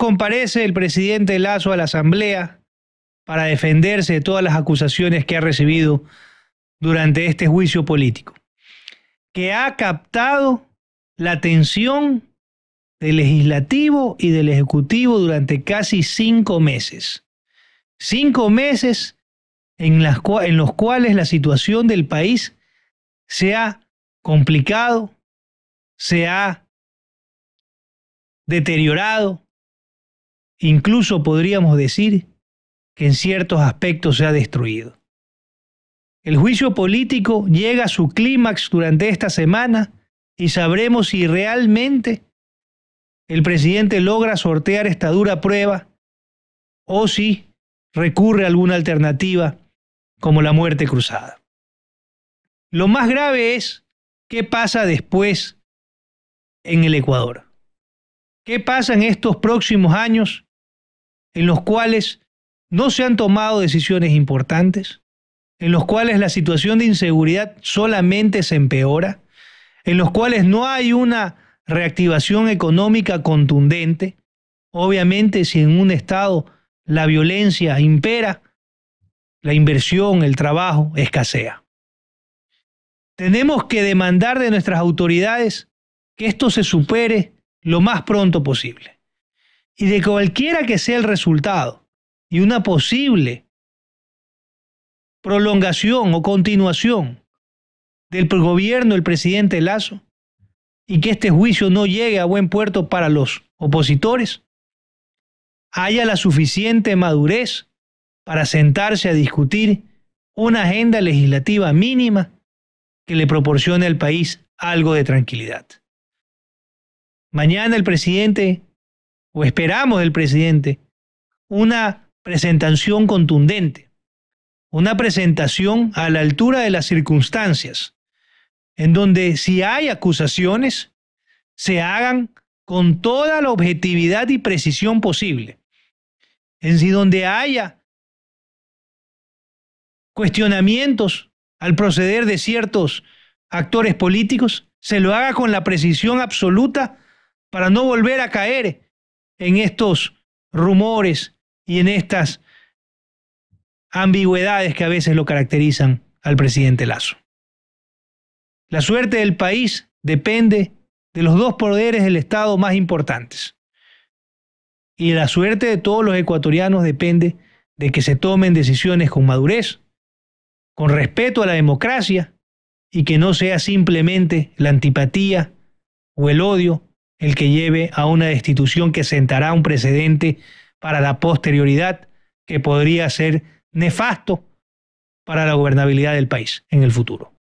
comparece el presidente Lazo a la Asamblea para defenderse de todas las acusaciones que ha recibido durante este juicio político, que ha captado la atención del legislativo y del ejecutivo durante casi cinco meses. Cinco meses en, en los cuales la situación del país se ha complicado, se ha deteriorado, incluso podríamos decir que en ciertos aspectos se ha destruido. El juicio político llega a su clímax durante esta semana y sabremos si realmente el presidente logra sortear esta dura prueba o si recurre a alguna alternativa como la muerte cruzada. Lo más grave es qué pasa después en el Ecuador. ¿Qué pasa en estos próximos años en los cuales no se han tomado decisiones importantes, en los cuales la situación de inseguridad solamente se empeora, en los cuales no hay una reactivación económica contundente? Obviamente si en un Estado la violencia impera, la inversión, el trabajo escasea. Tenemos que demandar de nuestras autoridades que esto se supere lo más pronto posible. Y de cualquiera que sea el resultado y una posible prolongación o continuación del gobierno del presidente Lazo y que este juicio no llegue a buen puerto para los opositores, haya la suficiente madurez para sentarse a discutir una agenda legislativa mínima que le proporcione al país algo de tranquilidad. Mañana el presidente, o esperamos del presidente, una presentación contundente, una presentación a la altura de las circunstancias, en donde si hay acusaciones, se hagan con toda la objetividad y precisión posible. En si donde haya cuestionamientos al proceder de ciertos actores políticos, se lo haga con la precisión absoluta para no volver a caer en estos rumores y en estas ambigüedades que a veces lo caracterizan al presidente Lazo. La suerte del país depende de los dos poderes del Estado más importantes. Y la suerte de todos los ecuatorianos depende de que se tomen decisiones con madurez, con respeto a la democracia y que no sea simplemente la antipatía o el odio el que lleve a una destitución que sentará un precedente para la posterioridad que podría ser nefasto para la gobernabilidad del país en el futuro.